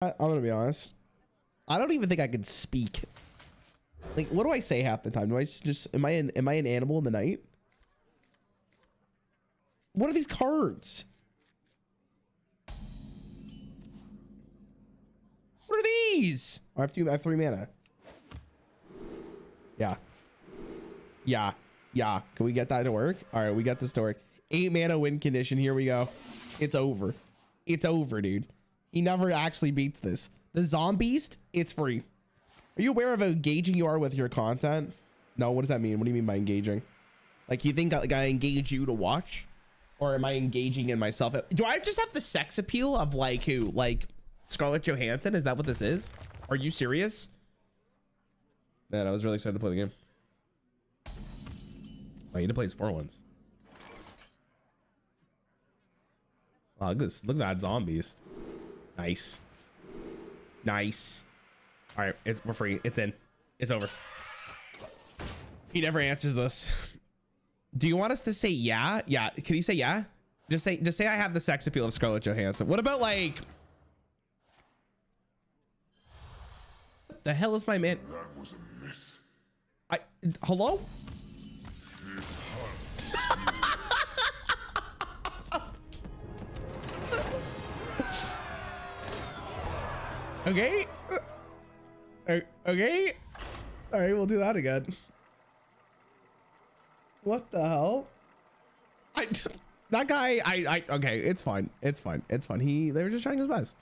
I, I'm gonna be honest. I don't even think I can speak. Like, what do I say half the time? Do I just, just am I an am I an animal in the night? What are these cards? What are these? I have two. I have three mana. Yeah. Yeah. Yeah. Can we get that to work? All right, we got this to work. Eight mana win condition. Here we go. It's over. It's over, dude. He never actually beats this. The Zombeast, it's free. Are you aware of how engaging you are with your content? No, what does that mean? What do you mean by engaging? Like you think like I engage you to watch? Or am I engaging in myself? Do I just have the sex appeal of like who? Like Scarlett Johansson? Is that what this is? Are you serious? Man, I was really excited to play the game. Oh, I need to play his four ones. Wow, look at this. Look at that zombies. Nice. Nice. All right, it's we're free. It's in. It's over. He never answers this. Do you want us to say yeah? Yeah. Can you say yeah? Just say just say I have the sex appeal of Scarlett Johansson. What about like what the hell is my man? That was a miss. I hello? Okay. Uh, Okay. All right, we'll do that again. What the hell? I that guy. I. I. Okay, it's fine. It's fine. It's fine. He. They were just trying his best.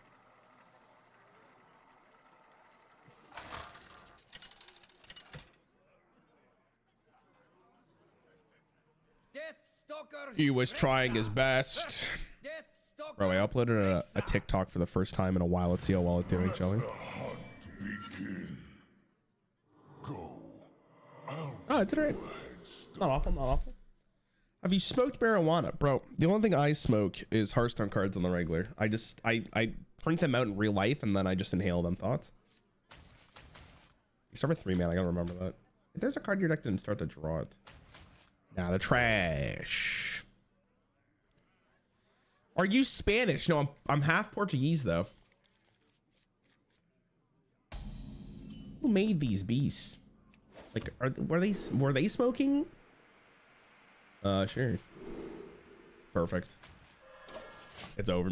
He was trying his best. Bro, I uploaded a, a TikTok for the first time in a while. Let's see how well it's doing, shall we? The hunt begin. Go. I'll Oh, it's alright. Not awful, not awful. Have you smoked marijuana? Bro, the only thing I smoke is Hearthstone cards on the regular. I just, I, I print them out in real life and then I just inhale them. Thoughts? You start with three, man. I gotta remember that. If there's a card in your deck didn't start to draw it. Now the trash. Are you Spanish? No, I'm, I'm half Portuguese though. Who made these beasts? Like, are were they were they smoking? Uh, sure. Perfect. It's over.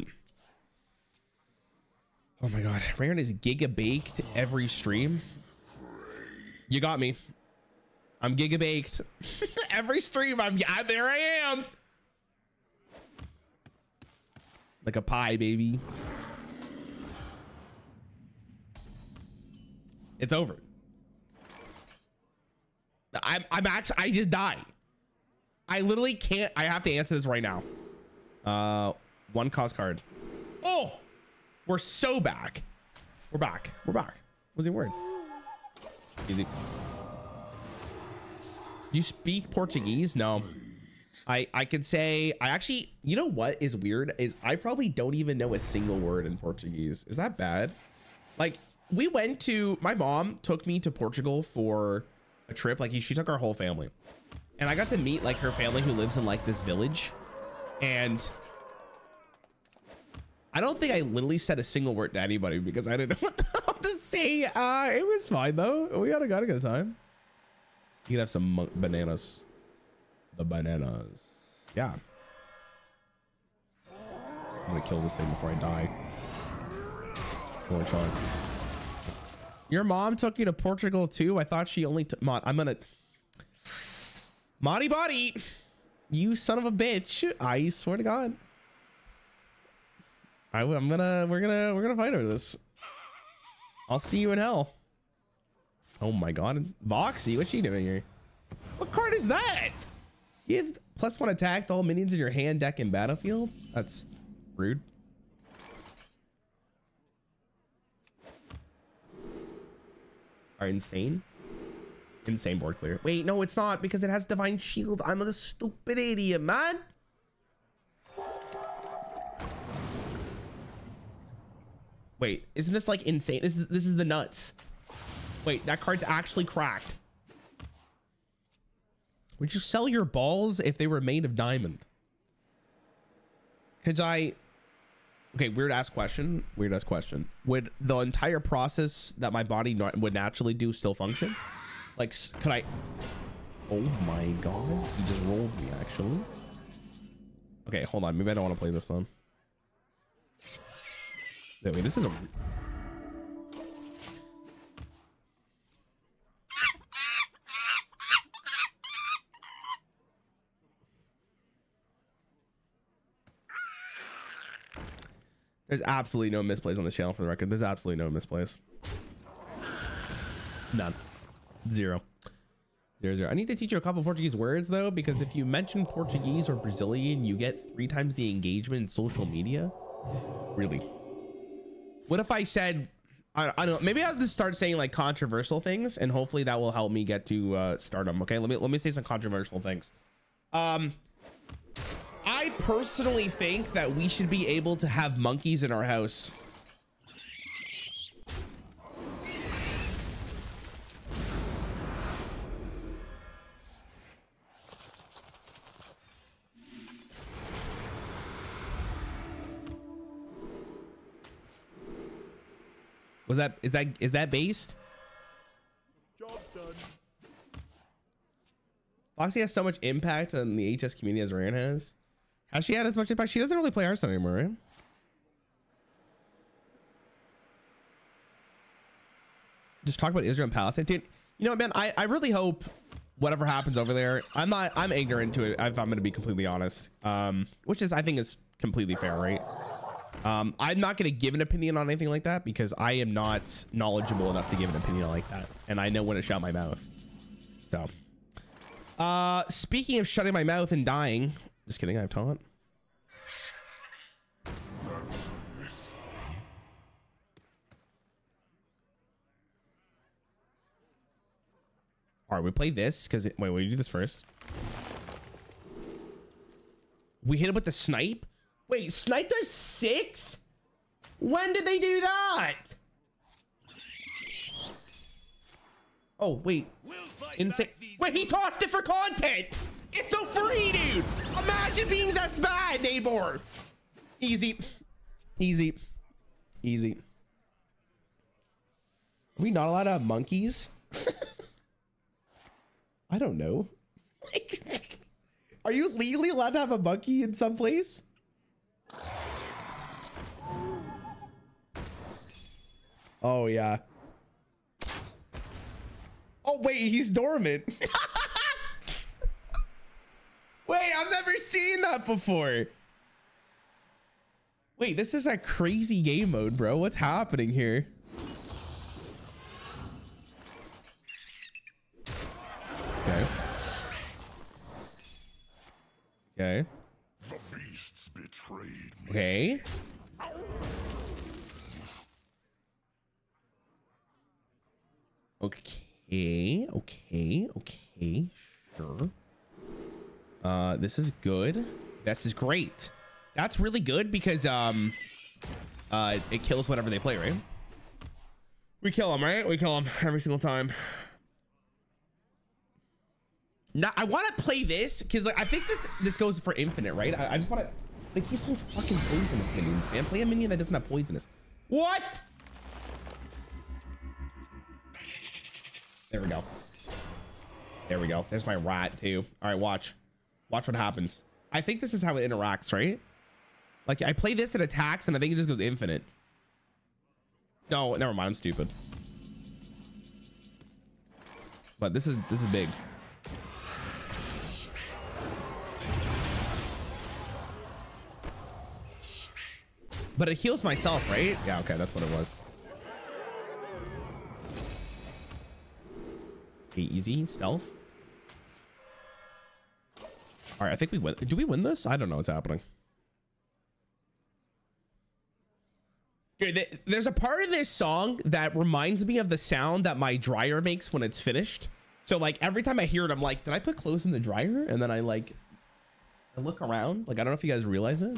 Oh my god, Rarran is giga baked every stream. You got me. I'm giga baked every stream. I'm yeah, there. I am. Like a pie, baby. It's over. I'm I'm actually I just died. I literally can't. I have to answer this right now. Uh, one cause card. Oh, we're so back. We're back. We're back. What's he word? Easy. You speak Portuguese? No. I I could say I actually. You know what is weird is I probably don't even know a single word in Portuguese. Is that bad? Like we went to my mom took me to Portugal for a trip. Like she took our whole family, and I got to meet like her family who lives in like this village, and I don't think I literally said a single word to anybody because I didn't know what to say. Uh, it was fine though. We had a, got a good time. You can have some bananas. The bananas. Yeah. I'm gonna kill this thing before I die. Shot. Your mom took you to Portugal too? I thought she only took. I'm gonna Monty Body. You son of a bitch. I swear to God. I, I'm gonna we're gonna we're gonna fight over this. I'll see you in hell. Oh my god. Voxy, what's she doing here? What card is that? You have plus one attack to all minions in your hand, deck, and battlefields? That's rude. Are insane? Insane board clear. Wait, no, it's not because it has divine shield. I'm a stupid idiot, man. Wait, isn't this like insane? This is this is the nuts. Wait, that card's actually cracked. Would you sell your balls if they were made of diamond? Could I? okay, weird ass question. Weird ass question. Would the entire process that my body not, would naturally do still function? Like, could I? Oh my god! He just rolled me actually. Okay, hold on. Maybe I don't want to play this then. Wait, this is a. There's absolutely no misplays on this channel for the record. There's absolutely no misplays. None. Zero. Zero, zero. I need to teach you a couple Portuguese words though, because if you mention Portuguese or Brazilian, you get three times the engagement in social media. Really. What if I said, I, I don't know, maybe I'll just start saying like controversial things and hopefully that will help me get to uh, stardom. Okay, let me, let me say some controversial things. Um, I personally think that we should be able to have monkeys in our house. Was that is that is that based? Job done. Foxy has so much impact on the HS community as Rarran has. Has she had as much impact? She doesn't really play Hearthstone anymore, right? Just talk about Israel and Palestine, dude. You know what, man? I, I really hope whatever happens over there. I'm not. I'm ignorant to it. If I'm going to be completely honest, um, which is I think is completely fair, right? Um, I'm not going to give an opinion on anything like that because I am not knowledgeable enough to give an opinion like that, and I know when to shut my mouth. So. Uh, speaking of shutting my mouth and dying, just kidding. I have taunt. All right, we play this because wait, we do this first. We hit him with the snipe. Wait, snipe does six? When did they do that? Oh wait, insane. Wait, he tossed it for content. It's so free, dude. Imagine being that bad, neighbor. Easy, easy, easy. Are we not allowed to have monkeys? I don't know. Like, Are you legally allowed to have a monkey in some place? Oh yeah. Oh wait, he's dormant. wait, I've never seen that before. Wait, this is a crazy game mode, bro. What's happening here? Okay. Okay. The beasts betrayed me. Okay. Okay. Okay. Okay. Sure. Uh, this is good. This is great. That's really good because um, uh, it kills whatever they play, right? We kill them, right? We kill them every single time. Now I want to play this because like I think this this goes for infinite, right? I, I just want to. like keep saying fucking poisonous minions, man. Play a minion that doesn't have poisonous. What? There we go. There we go. There's my rat too. All right, watch. Watch what happens. I think this is how it interacts, right? Like I play this, it attacks, and I think it just goes infinite. No, never mind. I'm stupid. But this is this is big. But it heals myself, right? Yeah, okay, that's what it was. Okay, easy, stealth. All right, I think we win. Do we win this? I don't know what's happening. There's a part of this song that reminds me of the sound that my dryer makes when it's finished. So like every time I hear it, I'm like, did I put clothes in the dryer? And then I like, I look around. Like, I don't know if you guys realize it.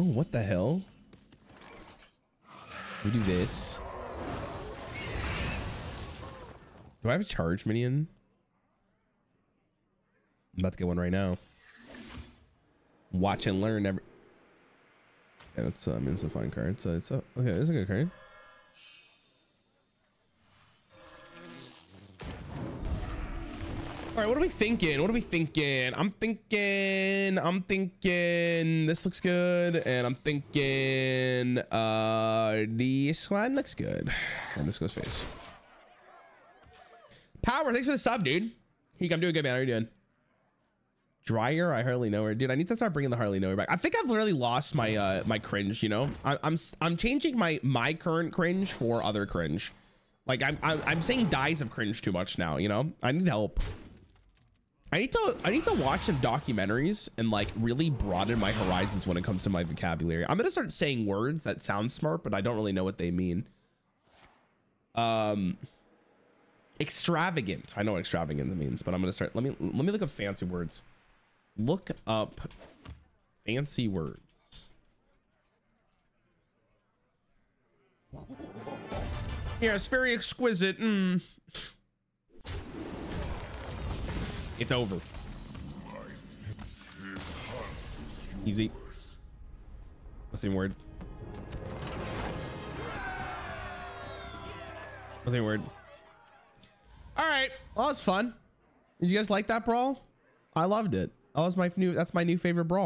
Oh, what the hell? We do this. Do I have a charge minion? I'm about to get one right now. Watch and learn every. Yeah, that's um, it's a fine card. So it's a, okay. It's a good card. All right, what are we thinking? What are we thinking? I'm thinking, I'm thinking this looks good, and I'm thinking uh this one looks good. And this goes face. Power, thanks for the sub, dude. Heek, I'm doing good, man. How are you doing? Dryer, I hardly know her, dude. I need to start bringing the hardly know her back. I think I've literally lost my uh my cringe. You know, I, I'm I'm changing my my current cringe for other cringe. Like I'm I'm, I'm saying dies of cringe too much now. You know, I need help. I need to I need to watch some documentaries and like really broaden my horizons when it comes to my vocabulary. I'm gonna start saying words that sound smart, but I don't really know what they mean. Um extravagant. I know what extravagant means, but I'm gonna start let me let me look up fancy words. Look up fancy words. Yeah, it's very exquisite. Mm. It's over. Easy. What's the word? What's the word? All right. Well, that was fun. Did you guys like that brawl? I loved it. That was my new. That's my new favorite brawl.